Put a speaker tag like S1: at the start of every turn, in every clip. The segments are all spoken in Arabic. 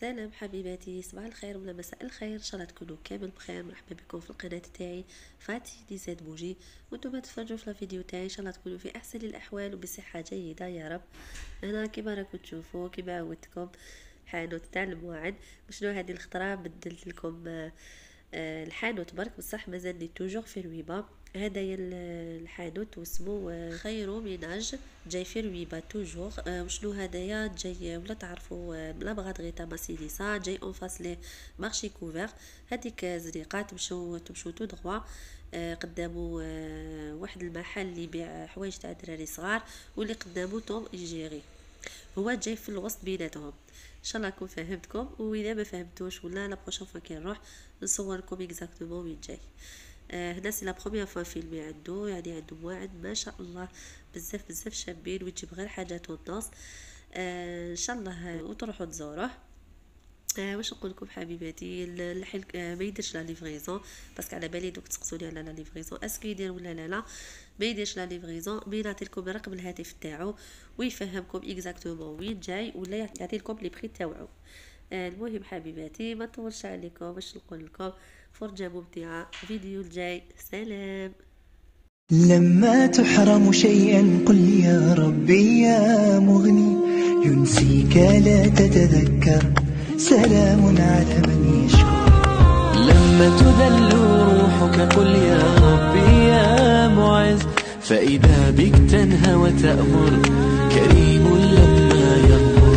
S1: سلام حبيباتي صباح الخير ولا مساء الخير. إن شاء الله تكونوا كامل بخير مرحبا بكم في القناة تاعي فاتي دي زاد بوجي وأنتم تفرجوا في الفيديو تاعي إن شاء الله تكونوا في أحسن الأحوال وبصحة جيدة يا رب. أنا كما راكم تشوفوا كما عودتكم حانوت تاع الموعد شنو هذه الخطرة بدلت لكم آه، آه، الحانوت برك بصح مازالني توجور في رويبه هذايا الحانوت واسمو آه، خيرو ميناج جاي في رويبا توجور. وشنو هذايا جاي ولا تعرفوا لا بغات غيتا ماسيليسا جاي اون فاس لي مارشي كوفر هذيك زريقة تمشوا تمشوا تو دغوا قدامو واحد المحل اللي يبيع حوايج تاع دراري صغار واللي قدامو توم يجيري هو جاي في الوسط بيناتهم. إن شاء الله نكون فهمتكم وإذا ما فهمتوش ولا لا بروشين فوا كي نروح نصوركم اكزاكتومون وين جاي. آه هنا سي لا بروميير فوا فيلمي عنده يعني عنده مواعد ما شاء الله. بزاف بزاف شابين ويجيب غير حاجات ونص آه إن شاء الله وتروحوا تزوروه. آه واش نقول لكم حبيباتي؟ الحين آه ما يديرش la livraison. parce que على بالي دوك تسقسوني على la livraison. est-ce que يدير ولا لا؟ لا. ما يديرش la livraison. mais نعطي لكم رقم الهاتف تاعو ويفهمكم exactement وين جاي ولا يعطي لكم les prix تاعو. آه المهم حبيباتي ما نطولش عليكم. باش نقول لكم؟ فرجة ممتعة. فيديو الجاي. سلام.
S2: لما تحرم شيئا قل يا ربي يا مغني ينسيك لا تتذكر. سلام على من يشكر.
S3: لما تذل روحك قل يا ربي يا معز فإذا بك تنهى وتأمر كريم لما يغمر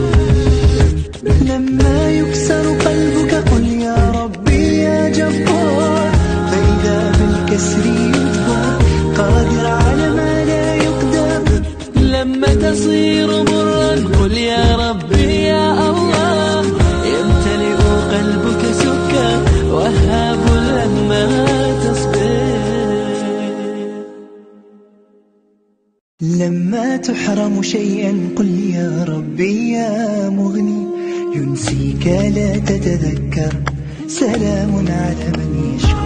S2: لما يكسر قلبك فإذا بالكسر يجبر قادر على ما لا يقدر.
S3: لما تصير مرا قل يا ربي يا الله. يمتلئ قلبك سكا. وهاب لما تصبر
S2: لما تحرم شيئا قل يا ربي يا مغني. ينسيك لا تتذكر. سلام على من يشكر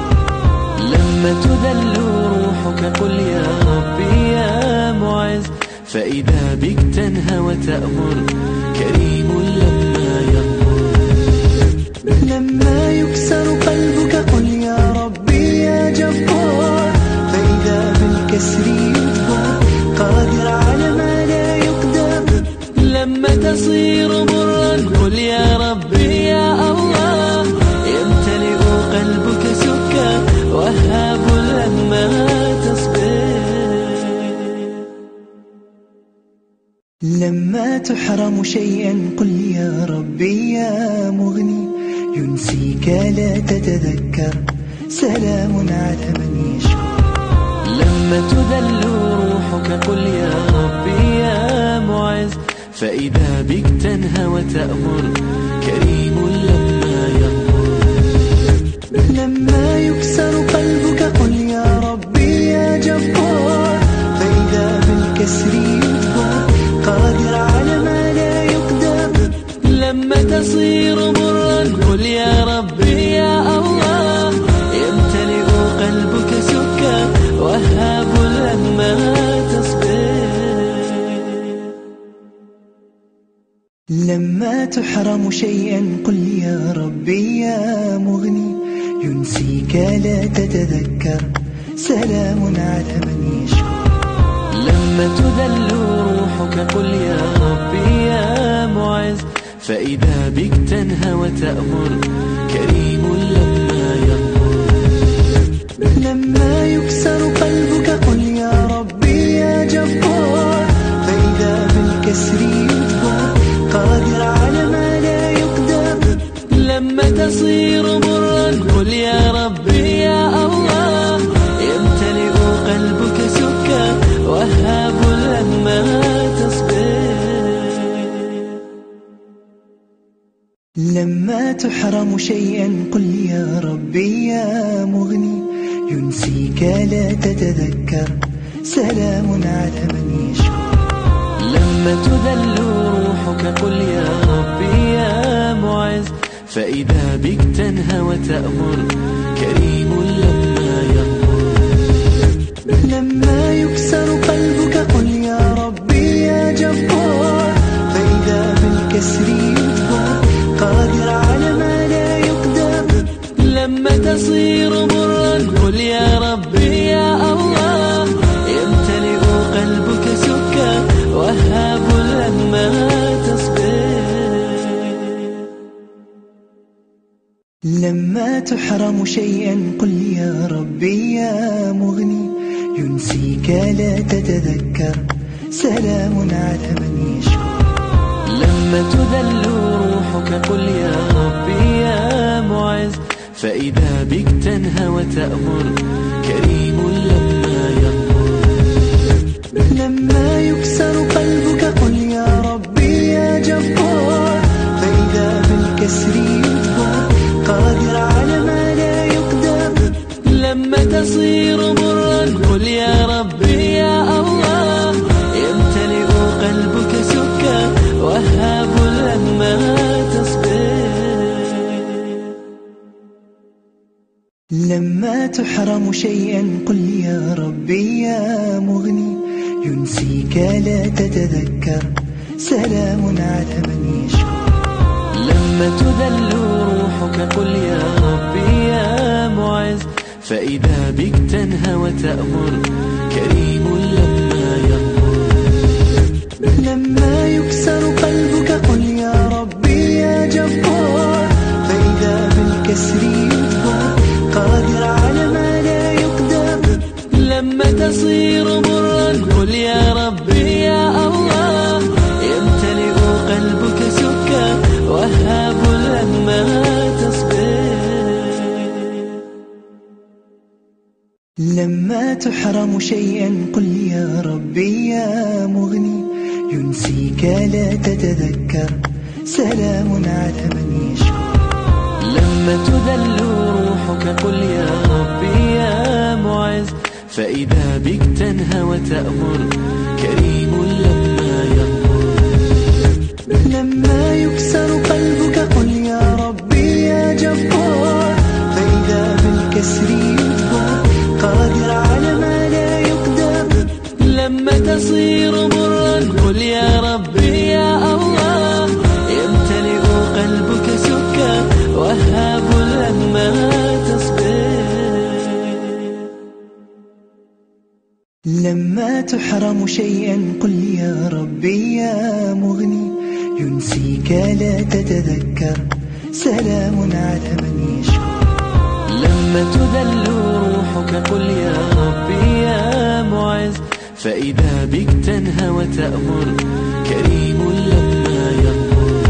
S3: لما تذل روحك قل يا ربي يا معز فإذا بك تنهى وتأمر كريم لما يغمر
S2: لما يكسر قلبك قل يا ربي يا جبار فإذا بالكسر يجبر قادر على ما لا يقدر.
S3: لما تصير مرا قل يا
S2: تحرم شيئا قل يا ربي يا مغني ينسيك لا تتذكر. سلام على من يشكر.
S3: لما تذل روحك قل يا ربي يا معز. فإذا بك تنهى وتأمر كريم لما يغمر
S2: لما
S3: لما تصير مرا قل يا ربي يا الله يمتلئ قلبك سكا وهاب لما تصبر
S2: لما تحرم شيئا قل يا ربي يا مغني ينسيك لا تتذكر. سلام على من يشكر.
S3: لما تذل روحك قل يا ربي فإذا بك تنهى وتأمر كريم لما يغمر
S2: لما يكسر قلبك قل يا ربي يا جبار. فإذا بالكسر يجبر قادر على ما لا يقدر.
S3: لما تصير مرا
S2: تحرم شيئا قل يا ربي يا مغني ينسيك لا تتذكر. سلام على من يشكر
S3: لما تذل روحك قل يا ربي يا معز. فإذا بك تنهى وتأمر كريم لما يغمر
S2: لما يكسر قلبك قل يا ربي يا جبار. فإذا بالكسر تصير برا. قل يا ربي يا الله يمتلئ قلبك سكر وهاب لما تصبر لما تحرم شيئا قل يا ربي يا مغني ينسيك لا تتذكر. سلام على من يشكر.
S3: لما تذل روحك قل يا ربي يا معز فإذا بك تنهى وتأمر كريم لما يغمر
S2: لما يكسر قلبك قل يا ربي يا جبار. فإذا بالكسر يجبر قادر على ما لا يقدر.
S3: لما تصير مرا قل يا ربي لما
S2: تحرم شيئا قل يا ربي يا مغني ينسيك لا تتذكر. سلام على من يشكر.
S3: لما تذل روحك قل يا ربي يا معز. فإذا بك تنهى وتأمر كريم لما يغمر
S2: لما يكسر قلبك قل يا ربي يا جبار فإذا بالكسر يجبر قادر على ما لا يقدر.
S3: لما تصير مرا قل يا ربي يا الله يمتلئ قلبك سكا وهاب لما تصبر
S2: لما تحرم شيئا قل يا ربي يا مغني ينسيك لا تتذكر. سلام على من
S3: لما تذل روحك قل يا ربي يا معز فإذا بك تنهى وتأمر كريم لما يغمر
S2: لما يكسر ينسيك لا تتذكر. سلام على من يشكر.
S3: لما تذل روحك قل يا ربي يا معز. فإذا بك تنهى وتأمر كريم لما يغمر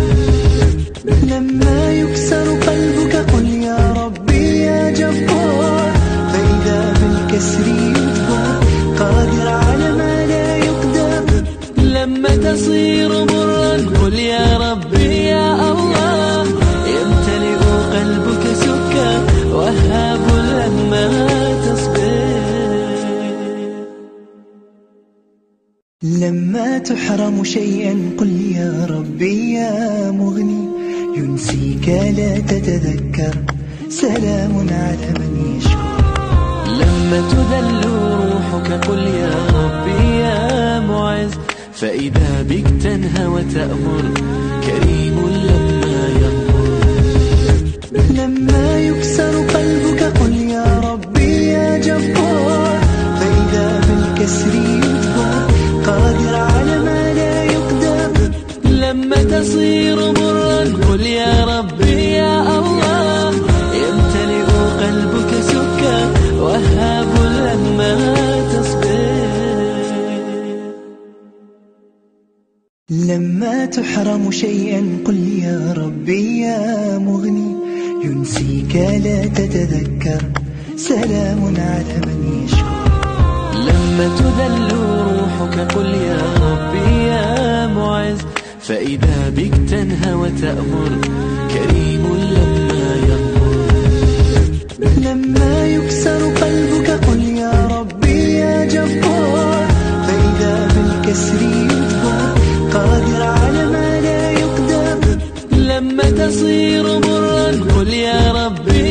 S2: لما يكسر قلبك قل يا ربي يا جبار. فإذا بالكسر يجبر قادر على ما لا يقدر.
S3: لما تصير مرا لما
S2: تحرم شيئا قل يا ربي يا مغني ينسيك لا تتذكر. سلام على من يشكر.
S3: لما تذل روحك قل يا ربي يا معز. فإذا بك تنهى وتأمر كريم لما يغمر
S2: لما يكسر قلبك قل يا ربي يا جبار. فإذا بالكسر
S3: تصير مرا قل يا ربي يا الله يمتلئ قلبك سكا وهاب لما تصبر
S2: لما تحرم شيئا قل يا ربي يا مغني ينسيك لا تتذكر. سلام على من يشكر.
S3: لما تذل روحك قل يا ربي يا معز فإذا بك تنهى وتأمر كريم لما يغمر
S2: لما يكسر قلبك قل يا ربي يا جبار. فإذا بالكسر يجبر قادر على ما لا يقدر.
S3: لما تصير مرا قل يا ربي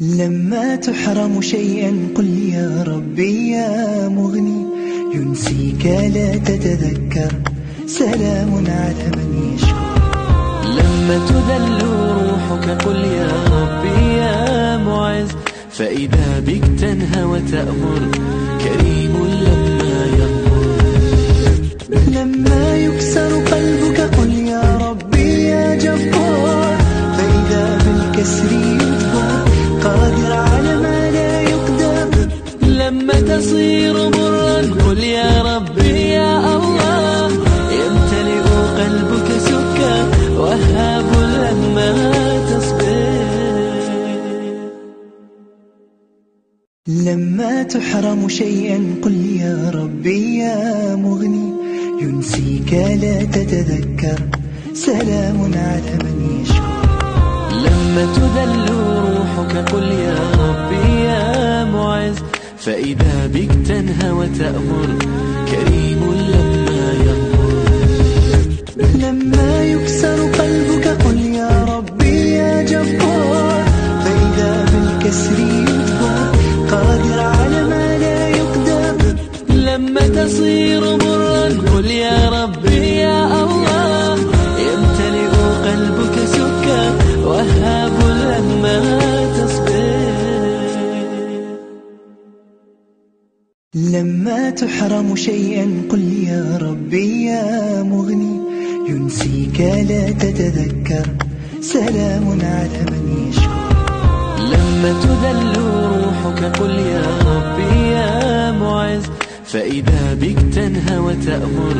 S3: لما
S2: تحرم شيئا قل يا ربي يا مغني ينسيك لا تتذكر. سلام على من يشكر.
S3: لما تذل روحك قل يا ربي يا معز فإذا بك تنهى وتأمر كريم لما يغمر
S2: لما يكسر قلبك قل يا ربي يا جبار فإذا بالكسر
S3: تصير مرا قل يا ربي يا الله يمتلئ قلبك سكا وهاب لما تصبر
S2: لما تحرم شيئا قل يا ربي يا مغني ينسيك لا تتذكر. سلام على من يشكر.
S3: لما تذل روحك قل يا ربي يا معز فإذا بك تنهى وتأمر كريم لما يغمر
S2: لما يكسر قلبك قل يا ربي يا جبار تحرم شيئا. قل يا ربي يا مغني ينسيك لا تتذكر. سلام على من يشكر
S3: لما تذل روحك قل يا ربي يا معز. فإذا بك تنهى وتأمر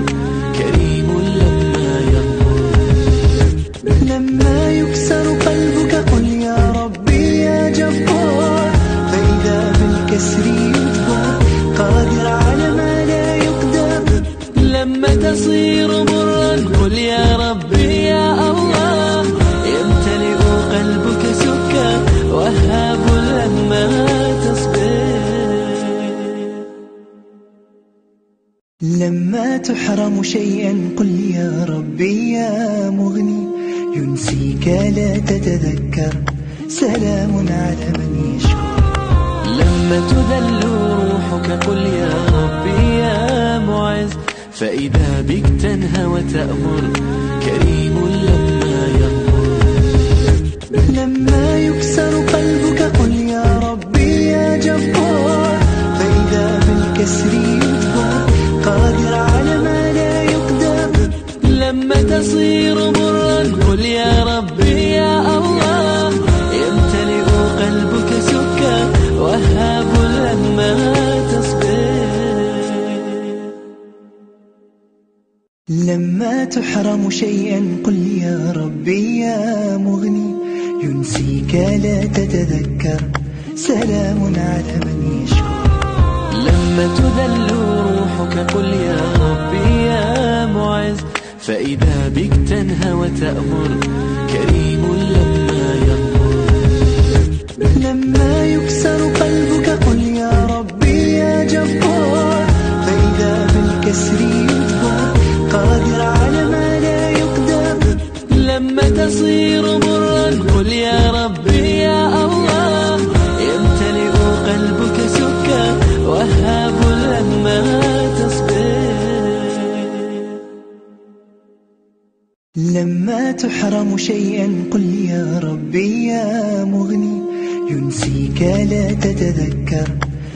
S2: شيئا قل يا ربي يا مغني ينسيك لا تتذكر. سلام على من يشكر.
S3: لما تذل روحك قل يا ربي يا معز. فإذا بك تنهى وتأمر كريم لما يغمر
S2: لما يكسر قلبك قل يا ربي يا جبار. فإذا بالكسر
S3: تصير مرا قل يا ربي يا الله يمتلئ قلبك سكا وهاب لما تصبر
S2: لما تحرم شيئا قل يا ربي يا مغني ينسيك لا تتذكر. سلام على من يشكر.
S3: لما تذل روحك قل يا ربي يا معز فإذا بك تنهى وتأمر كريم لما يغمر
S2: لما يكسر قلبك قل يا ربي يا جبار. فإذا بالكسر يجبر قادر على ما لا يقدر.
S3: لما تصير مرا قل يا ربي لما
S2: تحرم شيئا قل يا ربي يا مغني ينسيك لا تتذكر.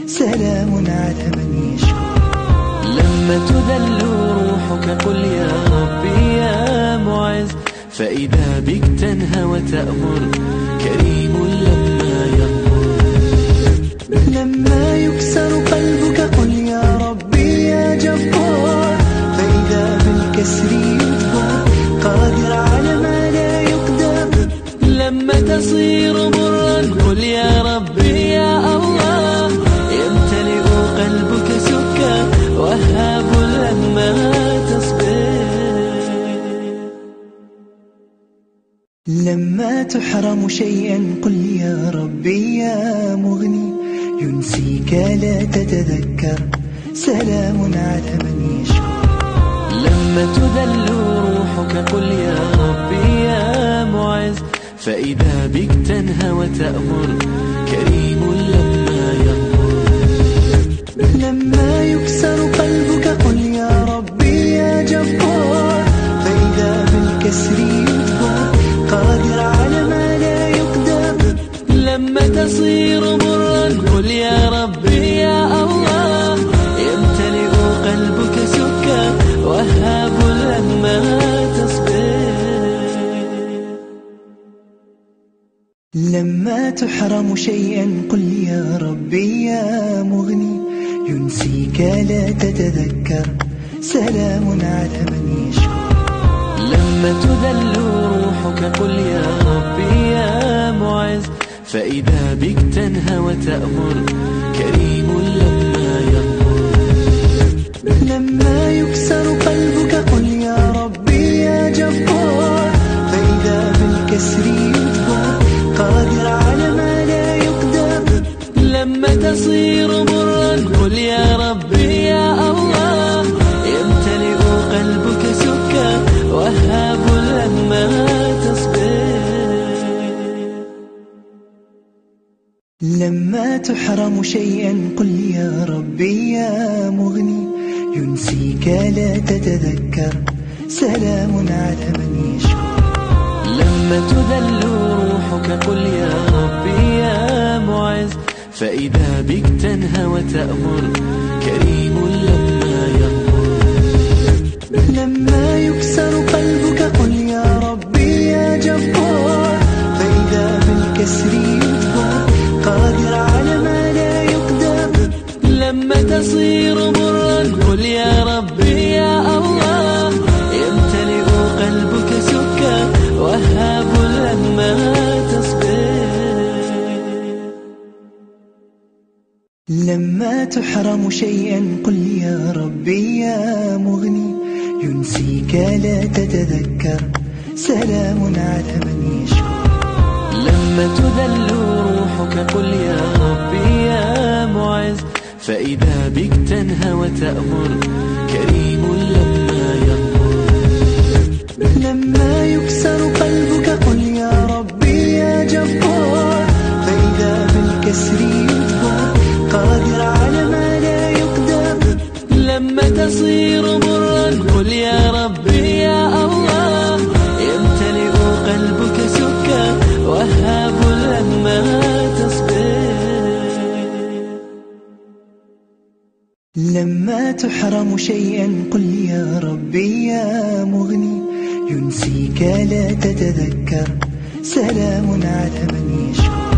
S2: سلام على من يشكر.
S3: لما تذل روحك قل يا ربي يا معز. فإذا بك تنهى وتأمر كريم لما يغمر
S2: لما يكسر قلبك قل يا ربي يا جبار. فإذا بالكسر
S3: لما تصير مرا. قل يا ربي يا الله يمتلئ قلبك سكا وهاب لما تصبر
S2: لما تحرم شيئا قل يا ربي يا مغني ينسيك لا تتذكر. سلام على من يشكر.
S3: لما تذل روحك قل يا ربي يا معز فإذا بك تنهى وتأمر كريم لما يغمر
S2: لما يكسر قلبك قل يا ربي يا جبار فإذا بالكسر يجبر قادر على ما لا يقدر.
S3: لما تصير مرا
S2: تحرم شيئا قل يا ربي يا مغني ينسيك لا تتذكر. سلام على من يشكر
S3: لما تذل روحك قل يا ربي يا معز فإذا بك تنهى وتأمر كريم لما يغمر
S2: لما يكسر تحرم شيئا قل يا ربي يا مغني ينسيك لا تتذكر سلام على من يشكر.
S3: لما تذل روحك قل يا ربي يا معز فإذا بك تنهى وتأمر كريم لما يغمر
S2: لما يكسر
S3: لما تصير مرا قل يا ربي يا الله يمتلئ قلبك سكا وهاب لما تصبر
S2: لما تحرم شيئا قل يا ربي يا مغني ينسيك لا تتذكر. سلام على من يشكر.
S3: لما تذل روحك قل يا ربي يا معز فإذا بك تنهى وتأمر كريم لما يغمر
S2: لما يكسر قلبك قل يا ربي يا جبار فإذا بالكسر يجبر قادر على ما لا يقدر.
S3: لما تصير مرا قل يا ربي لما
S2: تحرم شيئا قل يا ربي يا مغني ينسيك لا تتذكر. سلام على من يشكر.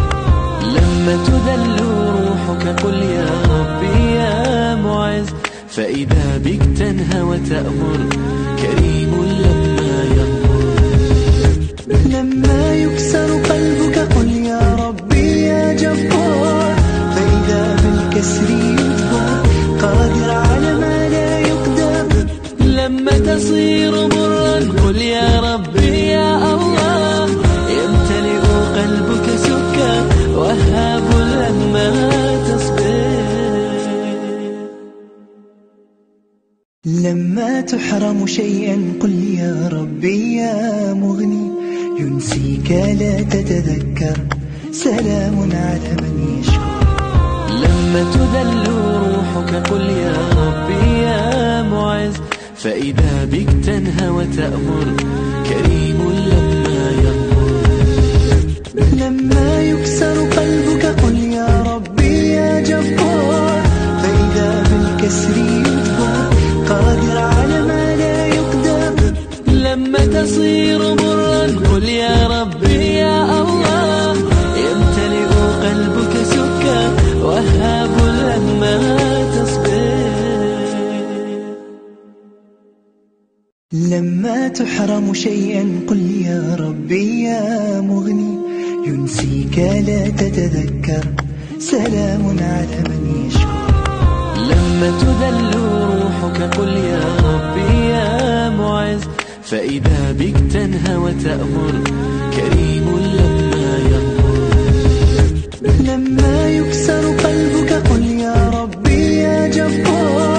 S3: لما تذل روحك قل يا ربي يا معز فإذا بك تنهى وتأمر كريم لما يغمر
S2: لما يكسر قلبك قل يا ربي يا جبار فإذا بالكسر
S3: تصير مرا. قل يا ربي يا الله يمتلئ قلبك سكا وهاب لما تصبر
S2: لما تحرم شيئا قل يا ربي يا مغني ينسيك لا تتذكر. سلام على من يشكر.
S3: لما تذل روحك قل يا ربي يا معز فإذا بك تنهى وتأمر كريم لما يغمر
S2: لما يكسر قلبك قل يا ربي يا جبار. فإذا بالكسر يجبر قادر على ما لا يقدر.
S3: لما تصير مرا قل يا ربي يا لما
S2: تحرم شيئا قل يا ربي يا مغني ينسيك لا تتذكر. سلام على من يشكر
S3: لما تذل روحك قل يا ربي يا معز فإذا بك تنهى وتأمر كريم لما يغمر
S2: لما يكسر قلبك قل يا ربي يا جبار.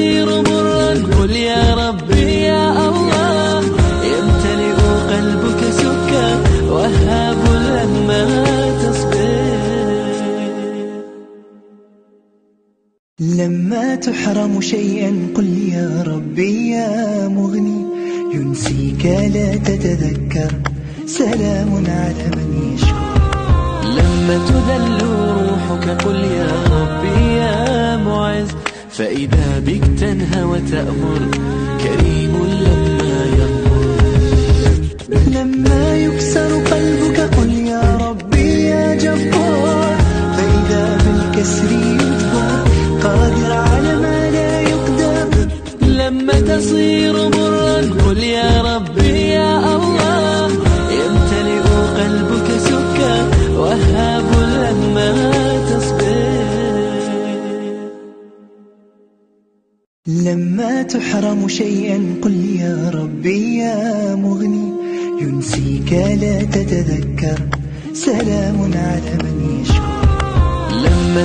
S3: تصير مرا. قل يا ربي يا الله يمتلئ قلبك سكا وهاب لما تصبر
S2: لما تحرم شيئا قل يا ربي يا مغني ينسيك لا تتذكر. سلام على من يشكر.
S3: لما تذل روحك قل يا معز فإذا بك تنهى وتأمر كريم
S2: شيئا قل يا ربي يا مغني ينسيك لا تتذكر. سلام على من يشكر.
S3: لما